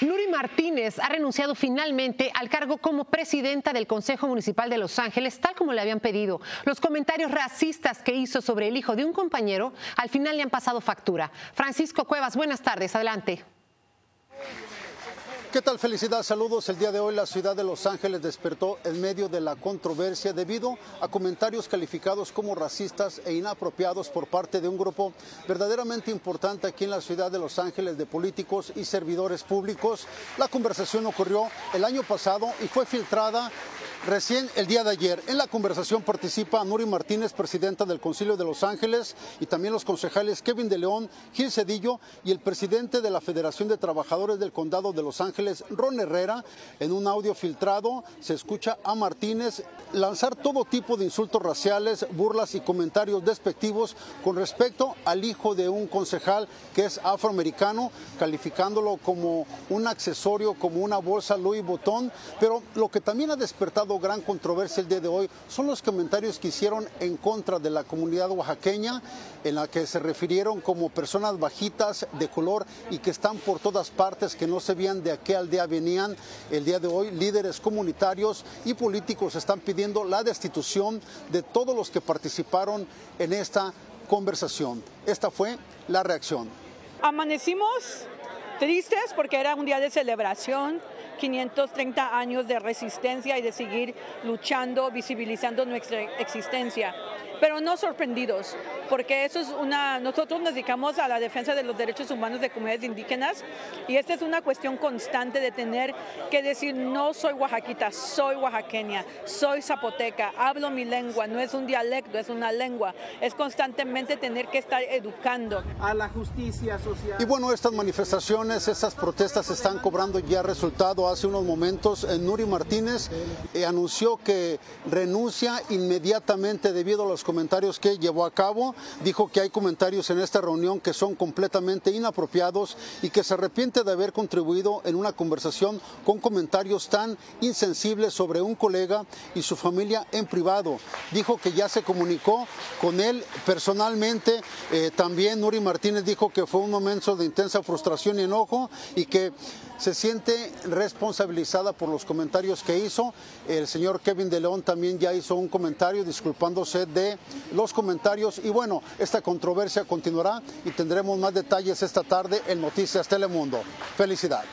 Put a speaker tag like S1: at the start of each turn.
S1: Nuri Martínez ha renunciado finalmente al cargo como presidenta del Consejo Municipal de Los Ángeles, tal como le habían pedido. Los comentarios racistas que hizo sobre el hijo de un compañero al final le han pasado factura. Francisco Cuevas, buenas tardes, adelante.
S2: ¿Qué tal? Felicidad, saludos. El día de hoy la ciudad de Los Ángeles despertó en medio de la controversia debido a comentarios calificados como racistas e inapropiados por parte de un grupo verdaderamente importante aquí en la ciudad de Los Ángeles de políticos y servidores públicos. La conversación ocurrió el año pasado y fue filtrada Recién el día de ayer, en la conversación participa Nuri Martínez, presidenta del Concilio de Los Ángeles, y también los concejales Kevin de León, Gil Cedillo y el presidente de la Federación de Trabajadores del Condado de Los Ángeles, Ron Herrera. En un audio filtrado se escucha a Martínez lanzar todo tipo de insultos raciales, burlas y comentarios despectivos con respecto al hijo de un concejal que es afroamericano, calificándolo como un accesorio, como una bolsa Louis Vuitton. Pero lo que también ha despertado gran controversia el día de hoy son los comentarios que hicieron en contra de la comunidad oaxaqueña, en la que se refirieron como personas bajitas de color y que están por todas partes, que no se veían de a qué aldea venían. El día de hoy líderes comunitarios y políticos están pidiendo la destitución de todos los que participaron en esta conversación. Esta fue la reacción.
S3: Amanecimos tristes porque era un día de celebración 530 años de resistencia y de seguir luchando, visibilizando nuestra existencia pero no sorprendidos, porque eso es una, nosotros nos dedicamos a la defensa de los derechos humanos de comunidades indígenas y esta es una cuestión constante de tener que decir no soy oaxaquita, soy oaxaqueña, soy zapoteca, hablo mi lengua, no es un dialecto, es una lengua, es constantemente tener que estar educando.
S2: A la justicia social. Y bueno, estas manifestaciones, estas protestas están cobrando ya resultado. Hace unos momentos eh, Nuri Martínez eh, anunció que renuncia inmediatamente debido a los comentarios que llevó a cabo. Dijo que hay comentarios en esta reunión que son completamente inapropiados y que se arrepiente de haber contribuido en una conversación con comentarios tan insensibles sobre un colega y su familia en privado. Dijo que ya se comunicó con él personalmente. Eh, también Nuri Martínez dijo que fue un momento de intensa frustración y enojo y que se siente responsabilizada por los comentarios que hizo. El señor Kevin de León también ya hizo un comentario disculpándose de los comentarios y bueno, esta controversia continuará y tendremos más detalles esta tarde en Noticias Telemundo. Felicidad.